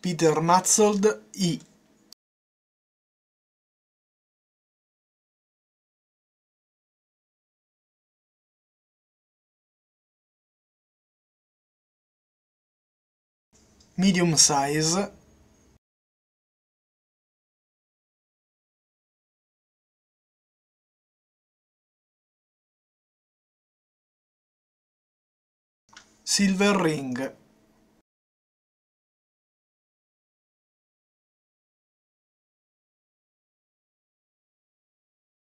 Peter Matzold I. Medium size Silver Ring